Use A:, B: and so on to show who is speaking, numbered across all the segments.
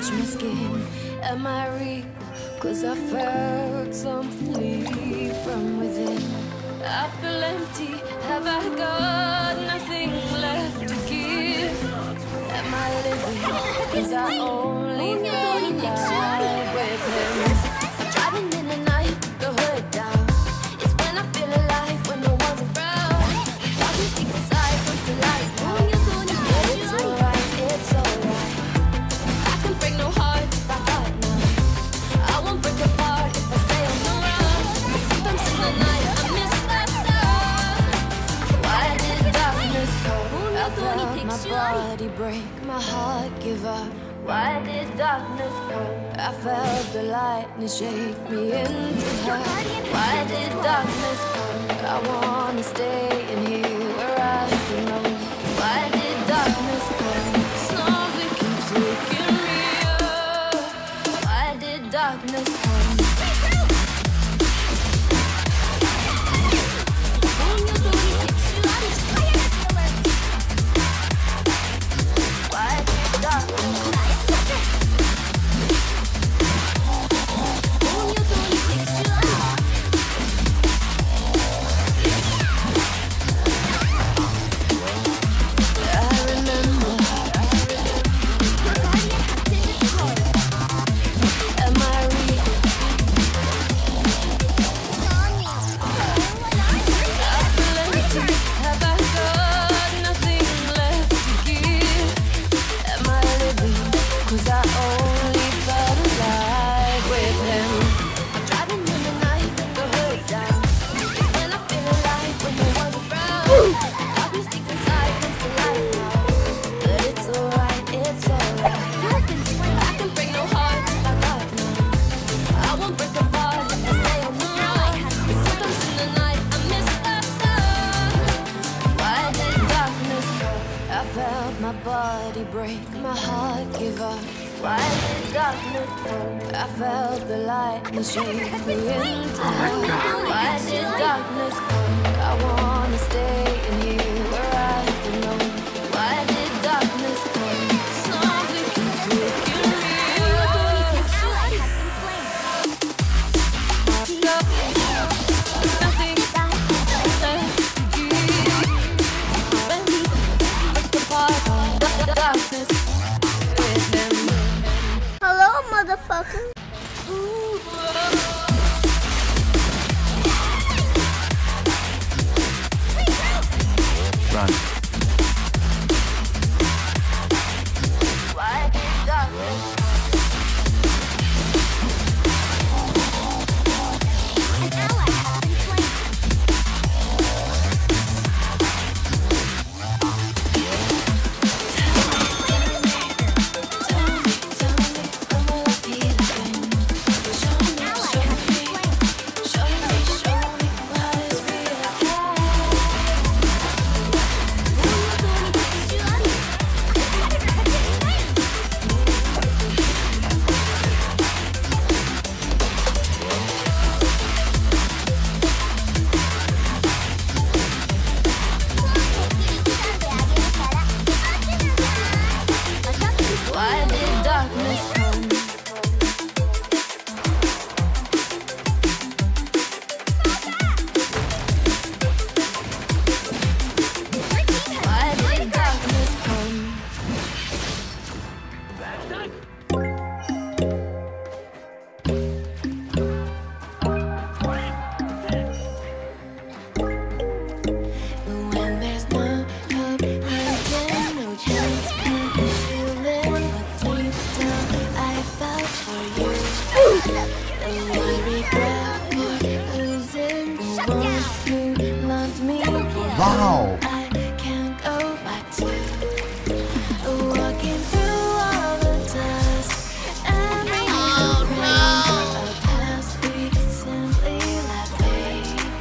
A: touch my skin Am I real? Cause I felt something leave from within I feel empty, have I got nothing left to give? Am I living? Cause I only thought far. Why did darkness come? I felt the lightning shake me into her. Why did darkness come? I wanna stay in here where I belong. Why did darkness come? Something keeps waking me up. Why did darkness come? break my heart, give up. Why did darkness come? I felt the light was shaking oh Why did darkness come? I wanna stay in here where I belong.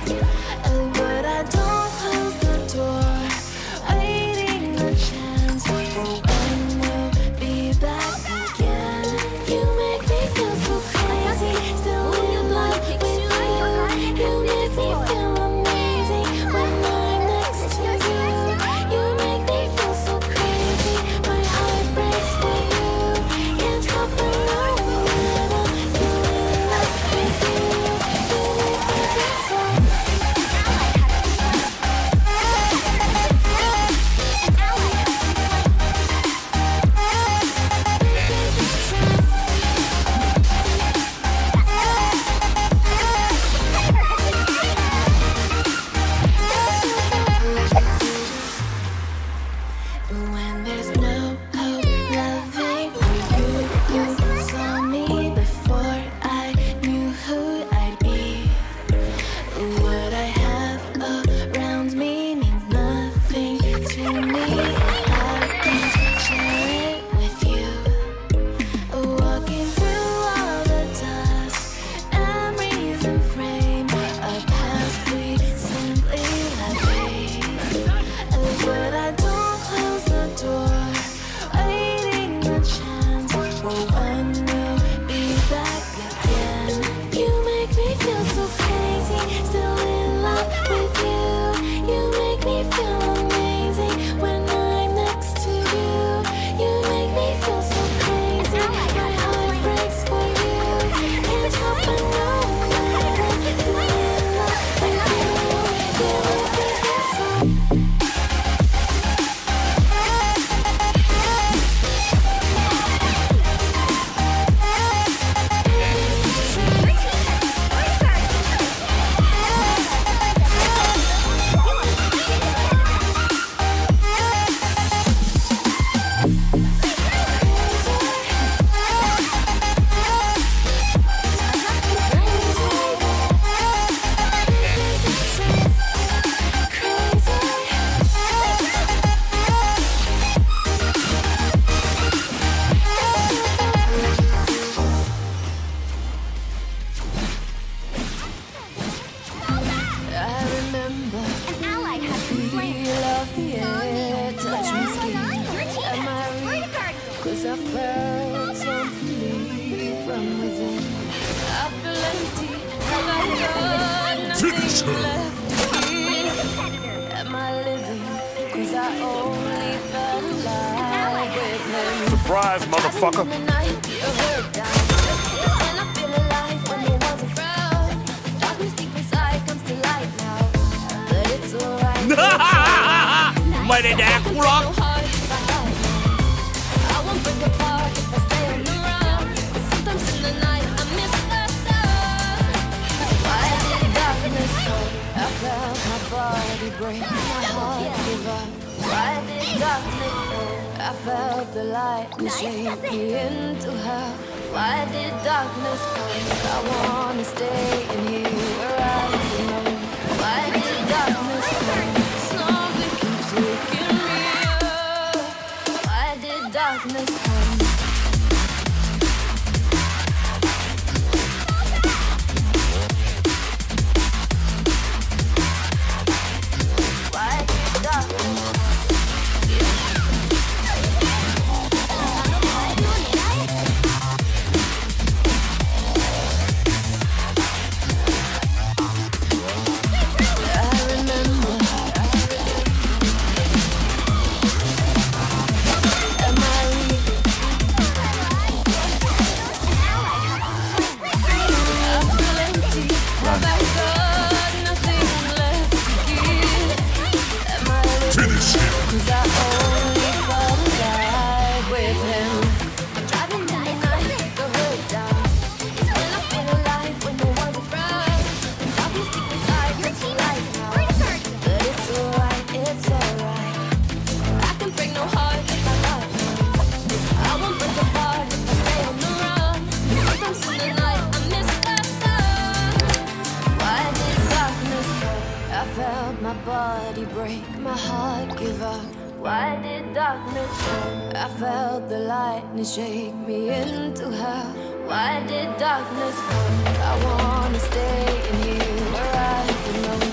A: Thank you. Felt something leave from within. I feel empty. Have I got nothing left to give? Am I living? Cause I only felt alive with him.
B: Surprise, motherfucker.
A: The night, you're hurt break I stay the run. But sometimes in the night I miss. Why did darkness come? I felt my body break, my heart give up. Why did darkness come? I felt the lightness shake me into hell. Why did darkness come? I wanna stay in here darkness come? Break, my heart give up. Why did darkness come? I felt the lightning shake me into hell. Why did darkness come? I wanna stay in here where I belong.